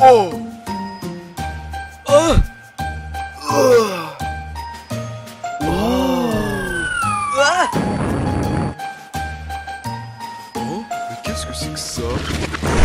Oh. Uh. Uh. oh. Oh. Oh. Oh. Ah. Oh, mais qu'est-ce que c'est que ça